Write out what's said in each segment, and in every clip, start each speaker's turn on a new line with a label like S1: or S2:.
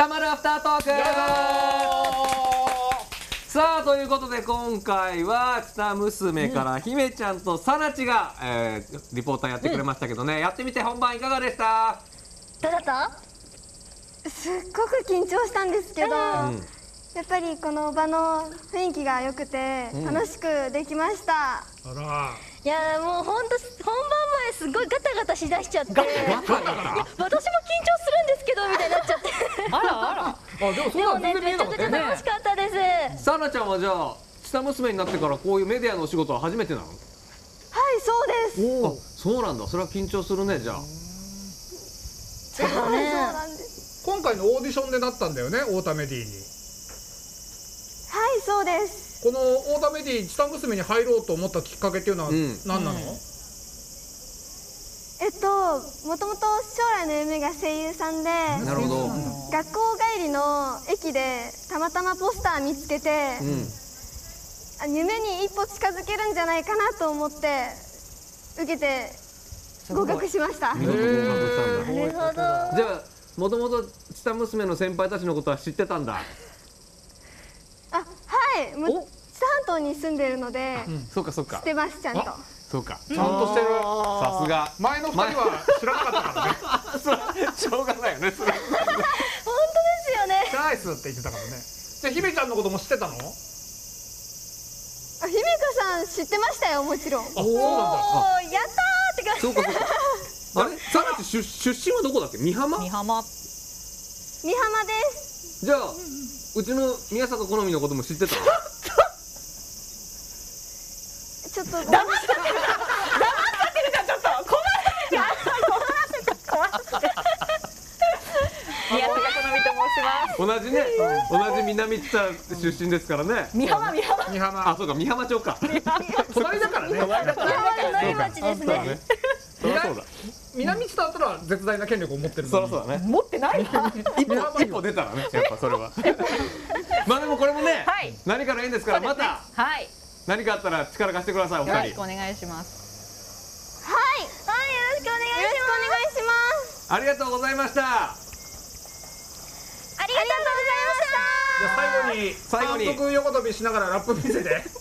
S1: 下丸アフタートーク。さあということで今回は下娘から姫ちゃんとさなちが、えーリポーターやってくれましたけどね、やってみて本番いかがでした？
S2: どうだった？
S3: すっごく緊張したんですけど、
S1: うん。
S3: やっぱりこの場の雰囲気が良くて
S1: うん。
S3: 楽しくできました、
S4: あら。
S2: いやもう本当本番前すごいガタガタしだしちゃって。いや私も
S5: あ
S4: でもそん
S2: でも
S4: なの全然見
S2: ね。めちゃくちゃ
S4: えなかったよね
S2: 楽しかったです。
S1: さなちゃんはじゃあ下娘になってからこういうメディアのお仕事は初めてなの？
S3: はいそうです。
S1: あそうなんだ。それは緊張するねじゃあ。
S2: そう
S3: なんです。
S4: 今回のオーディションでなったんだよね太田メディに。
S3: はいそうです。
S4: この太田メディ下娘に入ろうと思ったきっかけっていうのは
S1: うん。
S4: 何なの、
S3: えっともともと将来の夢が声優さんで
S1: なるほど。
S3: 学校の駅でたまたまポスター見つけて、
S1: うん。
S3: あ夢に一歩近づけるんじゃないかなと思って受けて合格しました。
S2: なるほど。
S1: じゃあもともと下娘の先輩たちのことは知ってたんだ。
S3: あはい。もう知多半島に住んでるので
S1: そうかそうか。
S3: 知ってますちゃんと。
S4: あ
S1: そうか。
S4: ちゃんとしてる。
S1: さすが。
S4: 前の二人は知らなかったからね
S1: それしょうがないよねそれ
S2: 本当ですよね
S4: チャイスって言ってたからね。じゃあ姫ちゃんのことも知ってたの？
S3: あ姫香さん知ってましたよもちろん。
S4: あそうなんだ。
S2: おーやったーって感じ。
S1: そうかそうか。あれ？さなち出出身はどこだっけ？美浜？
S5: 美浜。
S3: 美浜です。
S1: じゃあうちの宮坂好みのことも知ってたの？
S3: ちょっと
S5: ちょっと困宮坂好みと申します。
S1: 同じね同じ南知多出身ですからね。
S5: 美浜美浜。
S4: 美浜。
S1: あそうか美浜町か。
S4: 隣だからね。
S2: 美浜の隣町ですね。
S1: ねそりゃそうだ
S4: 南知多だったら絶大な権力を持ってる
S1: そ
S4: のに。
S1: りゃそうだね。
S5: 持ってない。な
S1: 一歩一歩出たらねやっぱそれは。まあでもこれもね
S5: はい。
S1: 何からいいんですからまた
S5: はい。
S1: 何かあったら力貸してくださいお
S5: よろ
S1: 二人
S5: しくお願いします。
S3: はい。
S2: はいよろしくお願い
S3: よろしくお願いします。
S1: ありがとうございました
S2: ありがと
S4: じゃあ最後に
S1: 最後に
S4: 反復横跳びしながらラップ見せて。
S2: うございました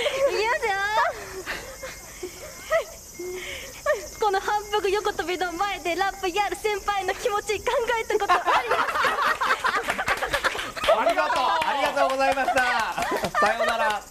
S2: いきますよこの反復横跳びの前でラップやる先輩の気持ち考えたことあります
S1: ありがとう。ありがとうございました。さようなら